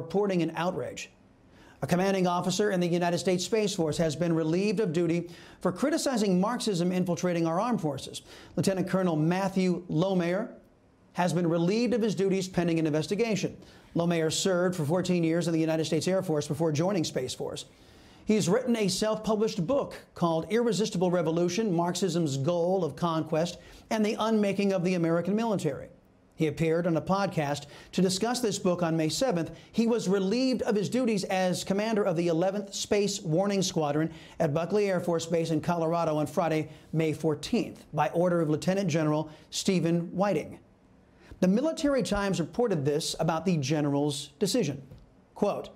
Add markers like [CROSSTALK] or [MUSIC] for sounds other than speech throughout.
reporting an outrage. A commanding officer in the United States Space Force has been relieved of duty for criticizing Marxism infiltrating our armed forces. Lieutenant Colonel Matthew Lohmeier has been relieved of his duties pending an investigation. Lohmeier served for 14 years in the United States Air Force before joining Space Force. He's written a self published book called Irresistible Revolution Marxism's Goal of Conquest and the Unmaking of the American Military. He appeared on a podcast to discuss this book on May 7th. He was relieved of his duties as commander of the 11th Space Warning Squadron at Buckley Air Force Base in Colorado on Friday, May 14th, by order of Lieutenant General Stephen Whiting. The Military Times reported this about the general's decision. Quote,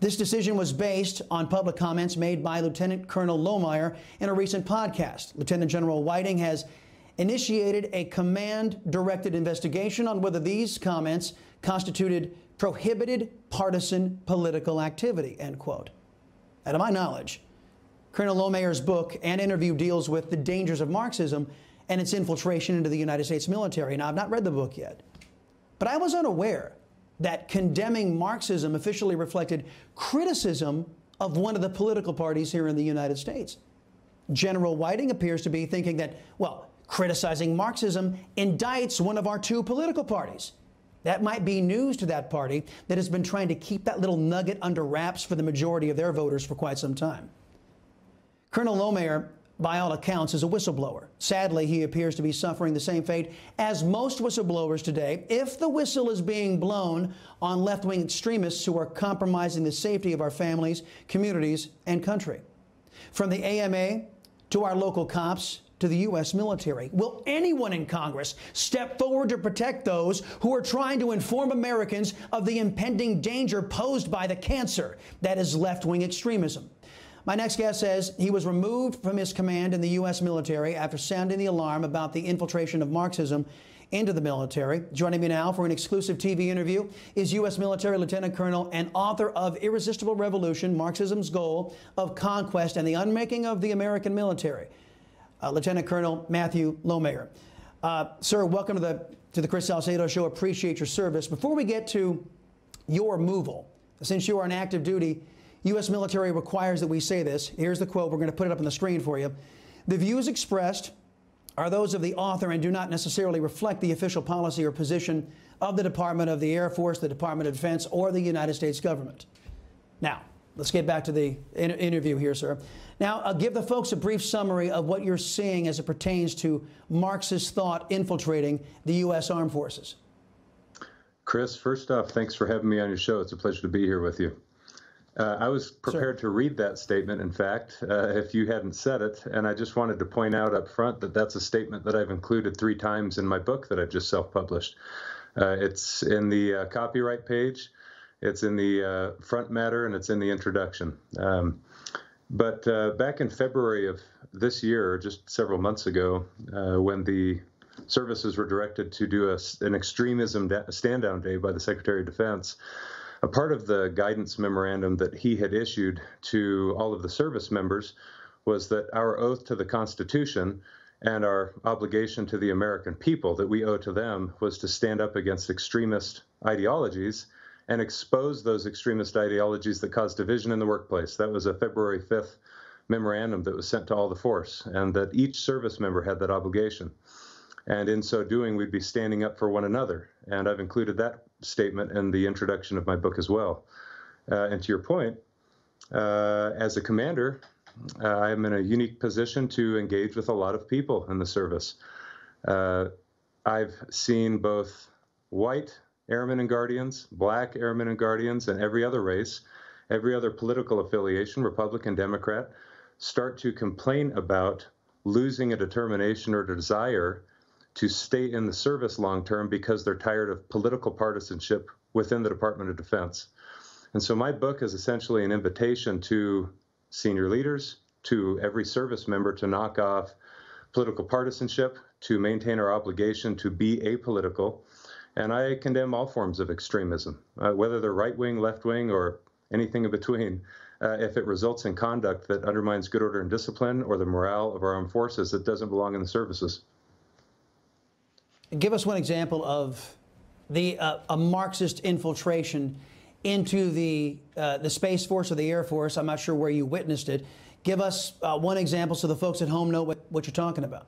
this decision was based on public comments made by Lieutenant Colonel Lohmeier in a recent podcast. Lieutenant General Whiting has initiated a command directed investigation on whether these comments constituted prohibited partisan political activity, end quote. Out of my knowledge, Colonel Lohmeier's book and interview deals with the dangers of Marxism and its infiltration into the United States military. Now, I've not read the book yet, but I was unaware that condemning Marxism officially reflected criticism of one of the political parties here in the United States. General Whiting appears to be thinking that, well, criticizing Marxism indicts one of our two political parties. That might be news to that party that has been trying to keep that little nugget under wraps for the majority of their voters for quite some time. Colonel Lohmeier by all accounts, is a whistleblower. Sadly, he appears to be suffering the same fate as most whistleblowers today if the whistle is being blown on left wing extremists who are compromising the safety of our families, communities, and country. From the AMA to our local cops to the U.S. military. Will anyone in Congress step forward to protect those who are trying to inform Americans of the impending danger posed by the cancer that is left wing extremism? My next guest says he was removed from his command in the U.S. military after sounding the alarm about the infiltration of Marxism into the military. Joining me now for an exclusive TV interview is U.S. military lieutenant colonel and author of Irresistible Revolution Marxism's Goal of Conquest and the Unmaking of the American Military, uh, Lieutenant Colonel Matthew Lohmeier. Uh, sir, welcome to the, to the Chris Salcedo Show. Appreciate your service. Before we get to your removal, since you are on active duty, U.S. military requires that we say this. Here's the quote. We're going to put it up on the screen for you. The views expressed are those of the author and do not necessarily reflect the official policy or position of the Department of the Air Force, the Department of Defense, or the United States government. Now, let's get back to the inter interview here, sir. Now, I'll give the folks a brief summary of what you're seeing as it pertains to Marxist thought infiltrating the U.S. armed forces. Chris, first off, thanks for having me on your show. It's a pleasure to be here with you. Uh, I was prepared to read that statement, in fact, uh, if you hadn't said it. And I just wanted to point out up front that that's a statement that I've included three times in my book that I've just self published. Uh, it's in the uh, copyright page, it's in the uh, front matter, and it's in the introduction. Um, but uh, back in February of this year, just several months ago, when the services were directed to do a, an extremism stand down day by the Secretary of Defense, a part of the guidance memorandum that he had issued to all of the service members was that our oath to the Constitution and our obligation to the American people that we owe to them was to stand up against extremist ideologies and expose those extremist ideologies that cause division in the workplace. That was a February 5th memorandum that was sent to all the force, and that each service member had that obligation. And in so doing, we'd be standing up for one another. And I've included that statement in the introduction of my book as well. Uh, and to your point, uh, as a commander, uh, I'm in a unique position to engage with a lot of people in the service. Uh, I've seen both white airmen and guardians, black airmen and guardians, and every other race, every other political affiliation, Republican, Democrat, start to complain about losing a determination or desire to stay in the service long term because they're tired of political partisanship within the Department of Defense. And so my book is essentially an invitation to senior leaders, to every service member to knock off political partisanship, to maintain our obligation to be apolitical. And I condemn all forms of extremism, uh, whether they're right wing, left wing, or anything in between. Uh, if it results in conduct that undermines good order and discipline or the morale of our armed forces that doesn't belong in the services. Give us one example of the uh, a Marxist infiltration into the uh, the Space Force or the Air Force. I'm not sure where you witnessed it. Give us uh, one example so the folks at home know what, what you're talking about.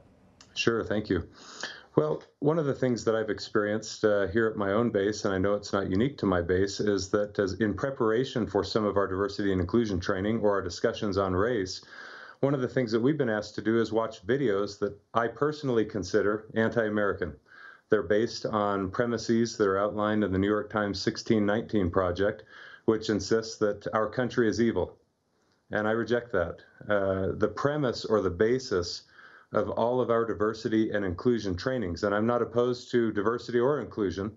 Sure, thank you. Well, one of the things that I've experienced uh, here at my own base, and I know it's not unique to my base, is that in preparation for some of our diversity and inclusion training or our discussions on race, one of the things that we've been asked to do is watch videos that I personally consider anti American. They're based on premises that are outlined in the New York Times 1619 Project, which insists that our country is evil. And I reject that. Uh, the premise or the basis of all of our diversity and inclusion trainings. And I'm not opposed to diversity or inclusion,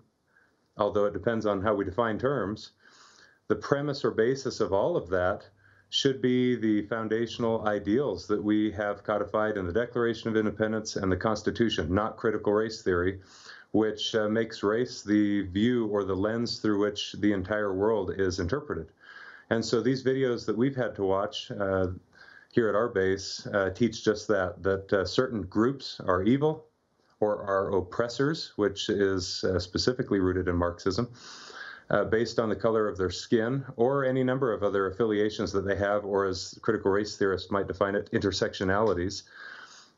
although it depends on how we define terms. The premise or basis of all of that should be the foundational ideals that we have codified in the Declaration of Independence and the Constitution, not critical race theory, which uh, makes race the view or the lens through which the entire world is interpreted. And so these videos that we've had to watch, uh, here at our base uh, teach just that that uh, certain groups are evil or are oppressors, which is uh, specifically rooted in Marxism, uh, based on the color of their skin or any number of other affiliations that they have, or as critical race theorists might define it, intersectionalities.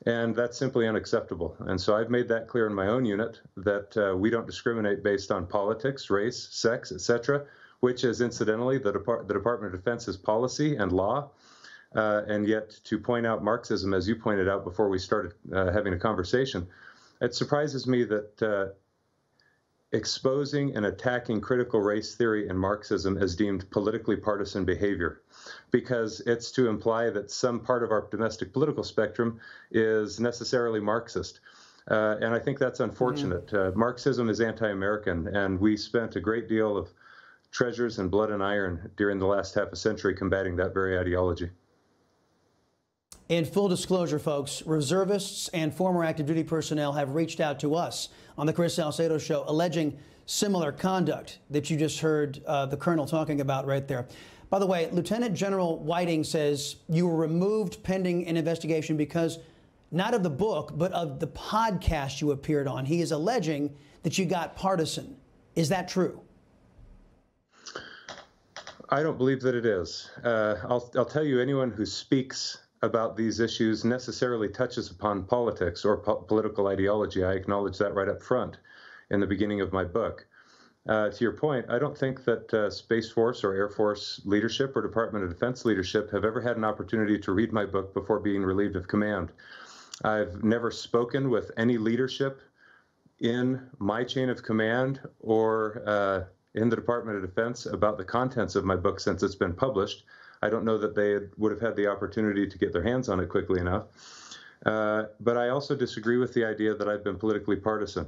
And that's simply unacceptable. And so I've made that clear in my own unit that uh, we don't discriminate based on politics, race, sex, etc., which is incidentally the, Depart- the Department of Defense's policy and law. Uh, and yet, to point out Marxism, as you pointed out before we started uh, having a conversation, it surprises me that uh, exposing and attacking critical race theory and Marxism is deemed politically partisan behavior because it's to imply that some part of our domestic political spectrum is necessarily Marxist. Uh, and I think that's unfortunate. Mm-hmm. Uh, Marxism is anti American, and we spent a great deal of treasures and blood and iron during the last half a century combating that very ideology. In full disclosure, folks, reservists and former active duty personnel have reached out to us on the Chris Salcedo show alleging similar conduct that you just heard uh, the colonel talking about right there. By the way, Lieutenant General Whiting says you were removed pending an investigation because not of the book, but of the podcast you appeared on. He is alleging that you got partisan. Is that true? I don't believe that it is. Uh, I'll, I'll tell you, anyone who speaks about these issues necessarily touches upon politics or po- political ideology. I acknowledge that right up front in the beginning of my book. Uh, to your point, I don't think that uh, Space Force or Air Force leadership or Department of Defense leadership have ever had an opportunity to read my book before being relieved of command. I've never spoken with any leadership in my chain of command or uh, in the Department of Defense about the contents of my book since it's been published. I don't know that they would have had the opportunity to get their hands on it quickly enough. Uh, but I also disagree with the idea that I've been politically partisan.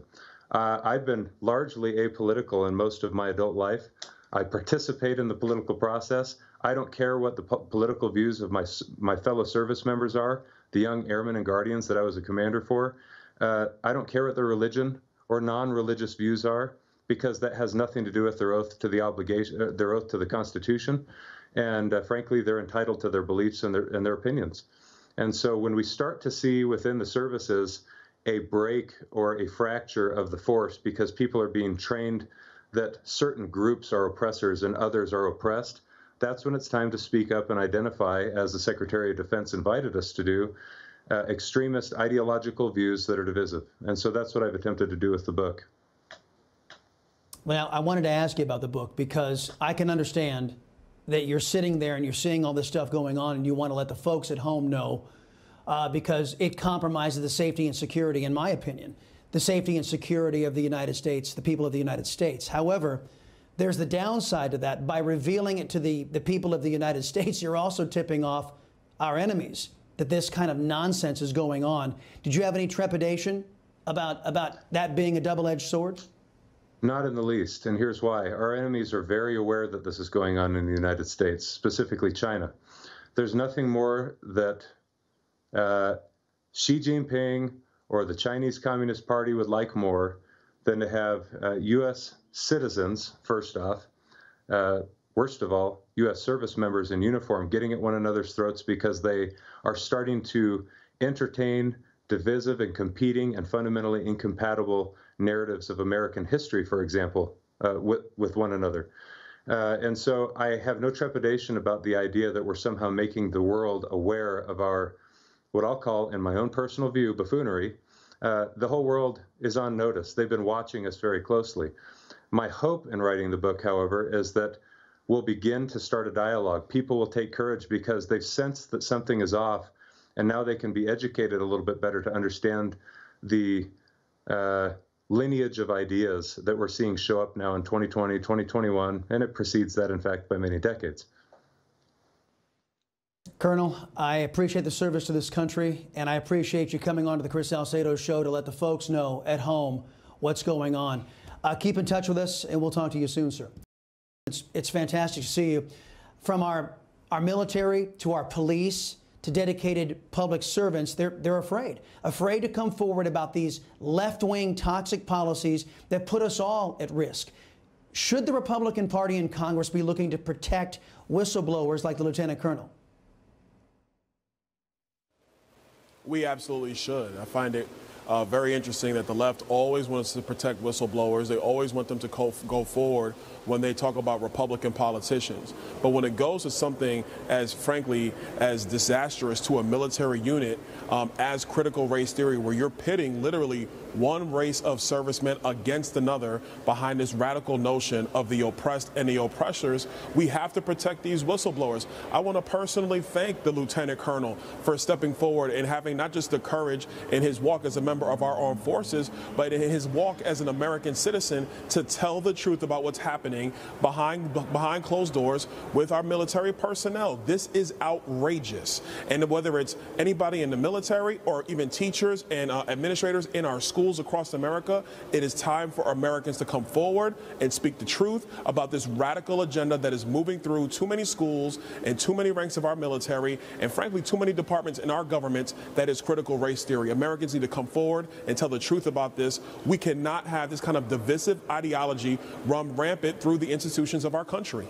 Uh, I've been largely apolitical in most of my adult life. I participate in the political process. I don't care what the po- political views of my my fellow service members are, the young airmen and guardians that I was a commander for. Uh, I don't care what their religion or non-religious views are, because that has nothing to do with their oath to the obligation, uh, their oath to the Constitution and uh, frankly, they're entitled to their beliefs and their and their opinions. And so, when we start to see within the services a break or a fracture of the force because people are being trained that certain groups are oppressors and others are oppressed, that's when it's time to speak up and identify, as the Secretary of Defense invited us to do, uh, extremist ideological views that are divisive. And so that's what I've attempted to do with the book. Well, I wanted to ask you about the book because I can understand that you're sitting there and you're seeing all this stuff going on and you want to let the folks at home know uh, because it compromises the safety and security, in my opinion, the safety and security of the United States, the people of the United States. However, there's the downside to that. By revealing it to the, the people of the United [LAUGHS] States, you're also tipping off our enemies that this kind of nonsense is going on. Did you have any trepidation about, about that being a double edged sword? Not in the least. And here's why. Our enemies are very aware that this is going on in the United States, specifically China. There's nothing more that uh, Xi Jinping or the Chinese Communist Party would like more than to have uh, U.S. citizens, first off, uh, worst of all, U.S. service members in uniform getting at one another's throats because they are starting to entertain divisive and competing and fundamentally incompatible narratives of American history, for example, uh, with, with one another. Uh, and so I have no trepidation about the idea that we're somehow making the world aware of our, what I'll call, in my own personal view, buffoonery. Uh, the whole world is on notice. They've been watching us very closely. My hope in writing the book, however, is that we'll begin to start a dialogue. People will take courage because they've sensed that something is off, and now they can be educated a little bit better to understand the uh, lineage of ideas that we're seeing show up now in 2020, 2021, and it precedes that, in fact, by many decades. Colonel, I appreciate the service to this country, and I appreciate you coming on to the Chris Salcedo show to let the folks know at home what's going on. Uh, keep in touch with us, and we'll talk to you soon, sir. It's, it's fantastic to see you. From our, our military to our police, to dedicated public servants, they're, they're afraid. Afraid to come forward about these left wing toxic policies that put us all at risk. Should the Republican Party in Congress be looking to protect whistleblowers like the Lieutenant Colonel? We absolutely should. I find it uh, very interesting that the left always wants to protect whistleblowers. They always want them to go, go forward when they talk about Republican politicians. But when it goes to something as, frankly, as disastrous to a military unit um, as critical race theory, where you're pitting literally one race of servicemen against another behind this radical notion of the oppressed and the oppressors, we have to protect these whistleblowers. I want to personally thank the lieutenant colonel for stepping forward and having not just the courage in his walk as a member of our armed forces, but in his walk as an American citizen to tell the truth about what's happening behind behind closed doors with our military personnel. This is outrageous. And whether it's anybody in the military or even teachers and uh, administrators in our schools schools across America, it is time for Americans to come forward and speak the truth about this radical agenda that is moving through too many schools and too many ranks of our military, and frankly, too many departments in our government that is critical race theory. Americans need to come forward and tell the truth about this. We cannot have this kind of divisive ideology run rampant through the institutions of our country.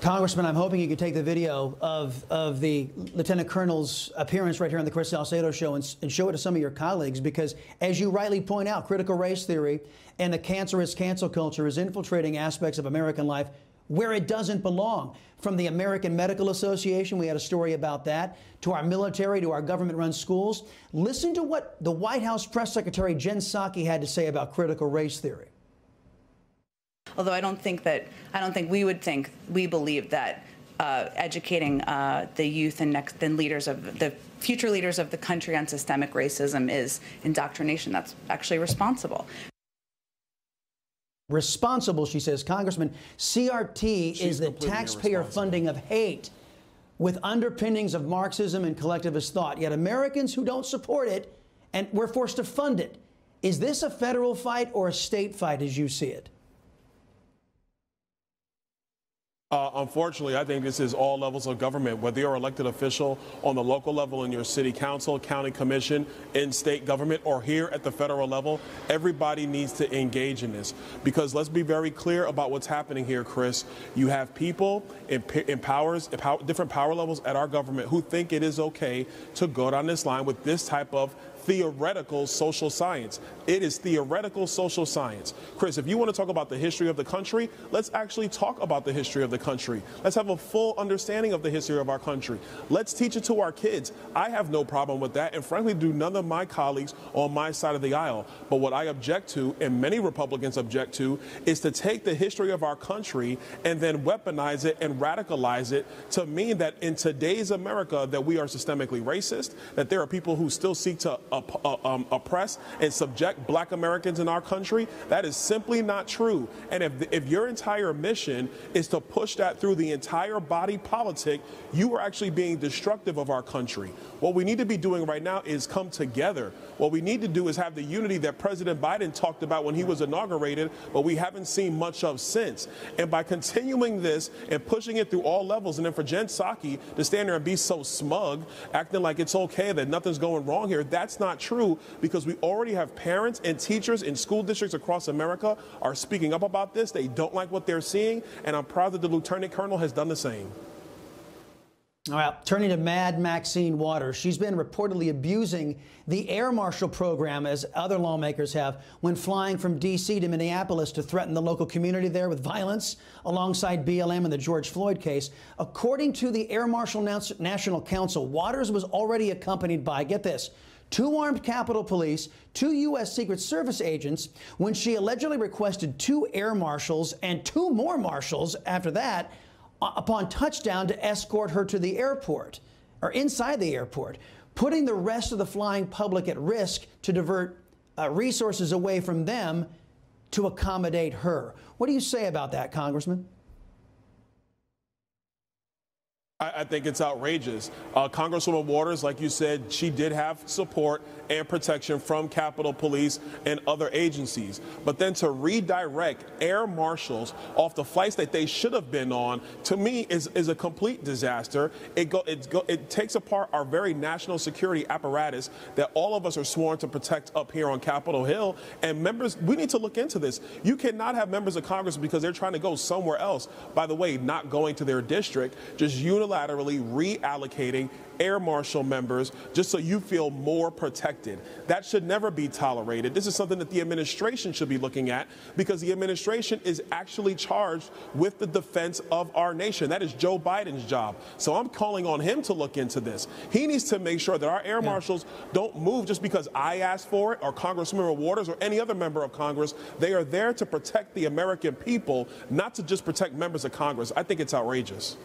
Congressman, I'm hoping you could take the video of, of the Lieutenant Colonel's appearance right here on the Chris Salcedo show and, and, show it to some of your colleagues because, as you rightly point out, critical race theory and the cancerous cancel culture is infiltrating aspects of American life where it doesn't belong. From the American Medical Association, we had a story about that, to our military, to our government run schools. Listen to what the White House Press Secretary Jen Psaki had to say about critical race theory. Although I don't think that I don't think we would think we believe that uh, educating uh, the youth and next then leaders of the future leaders of the country on systemic racism is indoctrination. That's actually responsible. Responsible, she says, Congressman. CRT She's is the taxpayer funding of hate with underpinnings of Marxism and collectivist thought. Yet Americans who don't support it and we're forced to fund it. Is this a federal fight or a state fight as you see it? Uh, unfortunately, I think this is all levels of government, whether you're elected official on the local level in your city council, county commission, in state government, or here at the federal level. Everybody needs to engage in this because let's be very clear about what's happening here, Chris. You have people in, in powers, in power, different power levels at our government who think it is okay to go down this line with this type of theoretical social science. It is theoretical social science. Chris, if you want to talk about the history of the country, let's actually talk about the history of the country. Let's have a full understanding of the history of our country. Let's teach it to our kids. I have no problem with that, and frankly, do none of my colleagues on my side of the aisle. But what I object to, and many Republicans object to, is to take the history of our country and then weaponize it and radicalize it to mean that in today's America that we are systemically racist, that there are people who still seek to uh, um, oppress and subject black Americans in our country. That is simply not true. And if, if your entire mission is to push that through the entire body politic, you are actually being destructive of our country. What we need to be doing right now is come together. What we need to do is have the unity that President Biden talked about when he was inaugurated, but we haven't seen much of since. And by continuing this and pushing it through all levels, and then for Jen Psaki to stand there and be so smug, acting like it's okay that nothing's going wrong here, that's not not true because we already have parents and teachers in school districts across America are speaking up about this. They don't like what they're seeing, and I'm proud that the lieutenant colonel has done the same. All right, turning to Mad Maxine Waters. She's been reportedly abusing the air marshal program, as other lawmakers have, when flying from D.C. to Minneapolis to threaten the local community there with violence alongside BLM and the George Floyd case. According to the Air Marshal National Council, Waters was already accompanied by, get this, two armed Capitol Police, two U.S. Secret Service agents, when she allegedly requested two air marshals and two more marshals after that upon touchdown to escort her to the airport or inside the airport, putting the rest of the flying public at risk to divert uh, resources away from them to accommodate her. What do you say about that, Congressman? I, think it's outrageous. Uh, Congresswoman Waters, like you said, she did have support and protection from Capitol Police and other agencies. But then to redirect air marshals off the flights that they should have been on, to me, is, is a complete disaster. It, go, it, go, it takes apart our very national security apparatus that all of us are sworn to protect up here on Capitol Hill. And members, we need to look into this. You cannot have members of Congress because they're trying to go somewhere else. By the way, not going to their district, just unilaterally reallocating air marshal members just so you feel more protected. That should never be tolerated. This is something that the administration should be looking at because the administration is actually charged with the defense of our nation. That is Joe Biden's job. So I'm calling on him to look into this. He needs to make sure that our air marshals don't move just because I asked for it or Congressman Waters or any other member of Congress. They are there to protect the American people, not to just protect members of Congress. I think it's outrageous.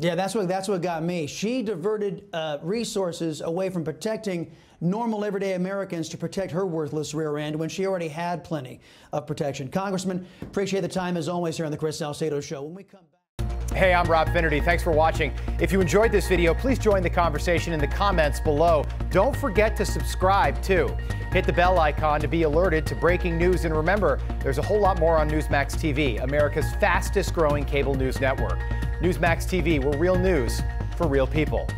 Yeah, that's what that's what got me. She diverted uh, resources away from protecting normal everyday Americans to protect her worthless rear end when she already had plenty of protection. Congressman, appreciate the time as always here on the Chris Salcedo Show. When we come back. Hey, I'm Rob Finnerty. Thanks for watching. If you enjoyed this video, please join the conversation in the comments below. Don't forget to subscribe too. Hit the bell icon to be alerted to breaking news. And remember, there's a whole lot more on Newsmax TV, America's fastest growing cable news network. Newsmax TV, we're real news for real people.